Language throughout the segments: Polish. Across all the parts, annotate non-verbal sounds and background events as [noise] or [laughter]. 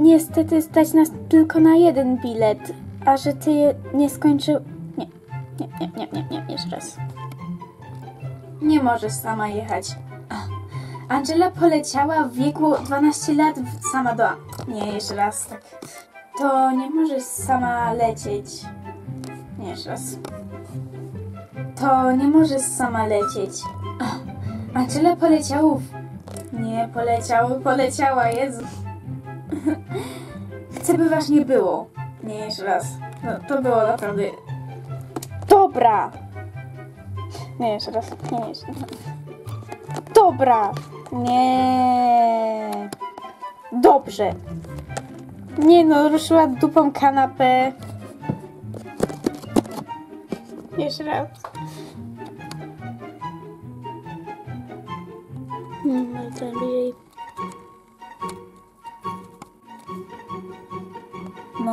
niestety stać nas tylko na jeden bilet, a że ty nie skończył... Nie, nie, nie, nie, nie, nie, jeszcze raz. Nie możesz sama jechać. Angela poleciała w wieku 12 lat sama do... Nie, jeszcze raz, tak. To nie możesz sama lecieć. Nie, jeszcze raz. To nie możesz sama lecieć. Angela poleciała w... Nie, poleciała, poleciała, Jezu. [laughs] Chcę, by was nie było. Nie, jeszcze raz. No, to było naprawdę... Dobra! Nie, jeszcze raz. Nie, jeszcze raz. Dobra! Nie. Dobrze. Nie no, ruszyła dupą kanapę. Jeszcze raz. Ale to bliżej.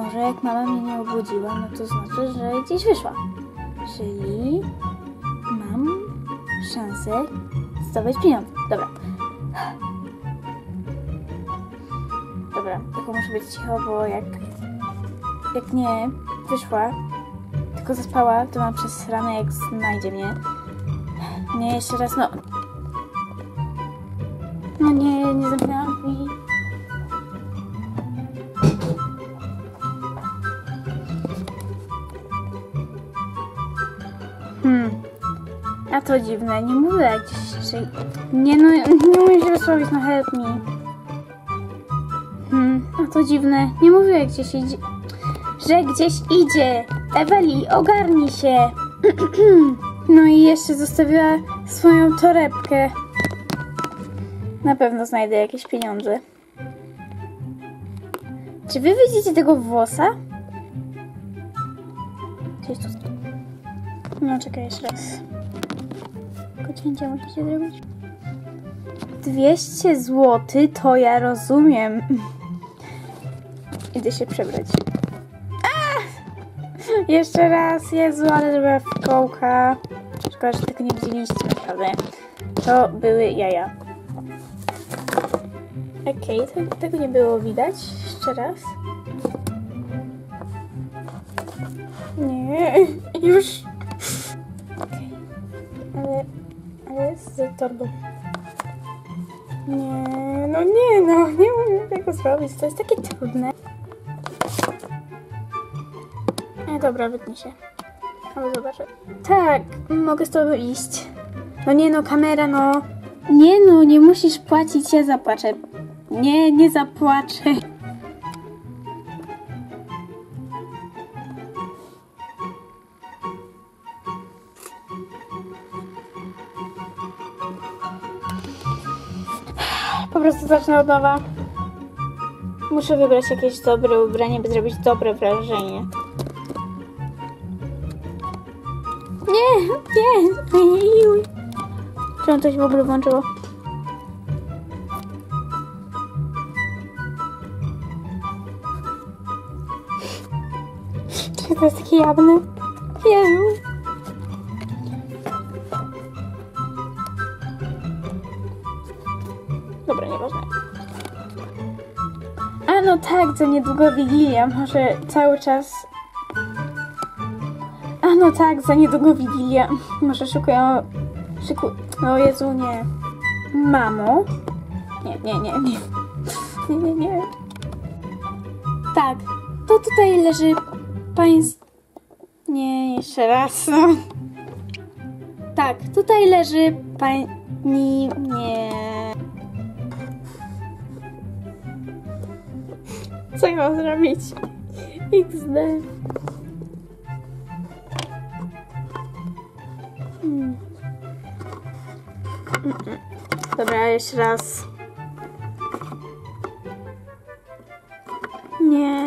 Może jak mama mnie nie obudziła, no to znaczy, że gdzieś wyszła. Czyli mam szansę zdobyć pieniądze. Dobra. Dobra, tylko muszę być cicho, bo jak, jak nie wyszła, tylko zaspała, to mam przez ranę jak znajdzie mnie. Nie, jeszcze raz, no. No nie, Hmm. A to dziwne, nie mówię jak gdzieś... Nie no, nie umiem się wysłowić, no help me. Hmm, a to dziwne, nie mówię jak gdzieś idzie... Że gdzieś idzie! Eweli, ogarnij się! [clears throat] no i jeszcze zostawiła swoją torebkę. Na pewno znajdę jakieś pieniądze. Czy wy widzicie tego włosa? Gdzieś tu... No czekaj jeszcze raz. Tylko cięcie musicie zrobić. 200 zł to ja rozumiem. Idę się przebrać. A! Jeszcze raz, Jezu, ale żeby w kołka. Szkoda, że tego nie widzieliście naprawdę. To były jaja. Okej, to, tego nie było widać. Jeszcze raz. Nie, [laughs] już. Z torbą. Nie, no nie, no, nie umiem tego zrobić. To jest takie trudne. E, dobra, wytnij się. Zobaczę. Tak, mogę z tobą iść. No nie no, kamera, no. Nie no, nie musisz płacić, ja zapłaczę. Nie, nie zapłaczę. Po prostu zacznę od nowa. Muszę wybrać jakieś dobre ubranie, by zrobić dobre wrażenie. Nie, nie. Ojej. Czemu to się w ogóle włączyło? Czy to jest takie jawne? Jezu. A no tak, za niedługo Wigilia, może cały czas... A no tak, za niedługo Wigilia, może szukują... Szyku... O Jezu, nie. Mamo? Nie, nie, nie, nie. Nie, nie, nie. Tak, to tutaj leży pańs... Nie, jeszcze raz. Tak, tutaj leży pani... Nie... Co ja mam zrobić? XD. Mm. Mm-mm. Dobra, jeszcze raz. Nie.